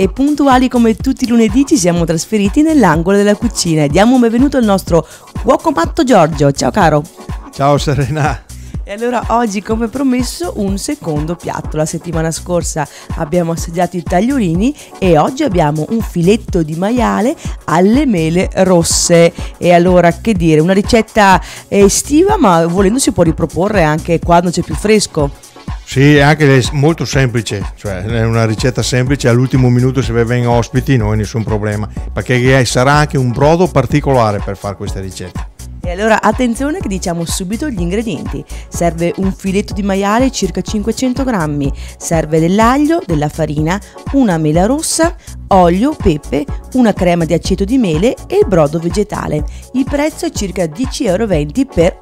e puntuali come tutti i lunedì ci siamo trasferiti nell'angolo della cucina e diamo un benvenuto al nostro cuoco matto Giorgio. Ciao caro. Ciao Serena. E allora oggi come promesso un secondo piatto. La settimana scorsa abbiamo assaggiato i tagliolini e oggi abbiamo un filetto di maiale alle mele rosse. E allora che dire, una ricetta estiva ma volendo si può riproporre anche quando c'è più fresco. Sì, è anche molto semplice, cioè è una ricetta semplice, all'ultimo minuto se vengono ospiti non è nessun problema, perché sarà anche un brodo particolare per fare queste ricette. E allora attenzione che diciamo subito gli ingredienti. Serve un filetto di maiale circa 500 grammi, serve dell'aglio, della farina, una mela rossa, olio, pepe, una crema di aceto di mele e il brodo vegetale. Il prezzo è circa 10,20 euro per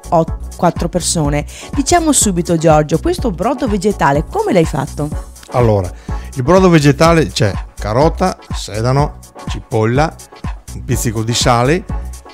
4 persone. Diciamo subito Giorgio, questo brodo vegetale come l'hai fatto? Allora, il brodo vegetale c'è carota, sedano, cipolla, un pizzico di sale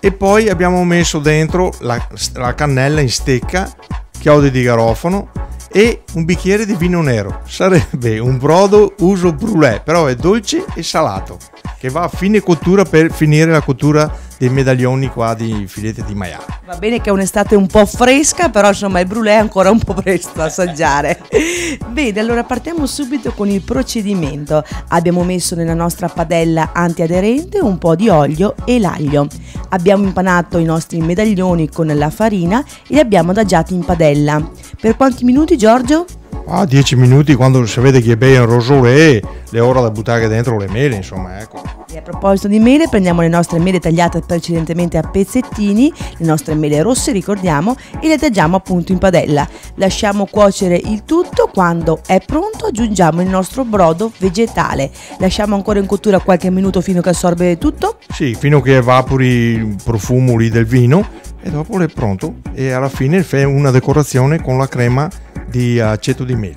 e poi abbiamo messo dentro la, la cannella in stecca, chiodi di garofano e un bicchiere di vino nero. Sarebbe un brodo uso brulè, però è dolce e salato, che va a fine cottura per finire la cottura dei medaglioni qua di filete di maiale. Va bene che è un'estate un po' fresca, però insomma il brulè è ancora un po' presto da assaggiare. Bene, allora partiamo subito con il procedimento. Abbiamo messo nella nostra padella antiaderente un po' di olio e l'aglio. Abbiamo impanato i nostri medaglioni con la farina e li abbiamo adagiati in padella. Per quanti minuti Giorgio? Ah, 10 minuti quando si vede che è bene rosolé, le ore da buttare dentro le mele, insomma, ecco. E a proposito di mele, prendiamo le nostre mele tagliate precedentemente a pezzettini, le nostre mele rosse, ricordiamo, e le adagiamo appunto in padella. Lasciamo cuocere il tutto, quando è pronto aggiungiamo il nostro brodo vegetale. Lasciamo ancora in cottura qualche minuto fino a che assorbe tutto? Sì, fino a che evapori il profumo del vino e dopo è pronto e alla fine fai una decorazione con la crema di aceto di mele.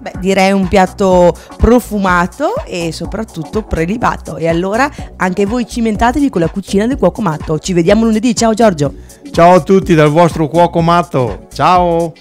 Beh, direi un piatto profumato e soprattutto prelibato. E allora anche voi cimentatevi con la cucina del cuoco matto. Ci vediamo lunedì. Ciao Giorgio. Ciao a tutti dal vostro cuoco matto. Ciao.